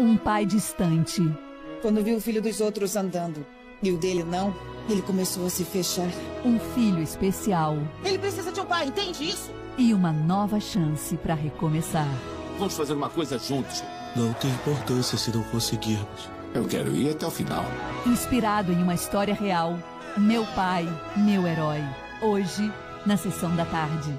Um pai distante. Quando viu o filho dos outros andando e o dele não, ele começou a se fechar. Um filho especial. Ele precisa de um pai, entende isso? E uma nova chance para recomeçar. Vamos fazer uma coisa juntos. Não tem importância se não conseguirmos. Eu quero ir até o final. Inspirado em uma história real, Meu Pai, Meu Herói. Hoje, na sessão da tarde.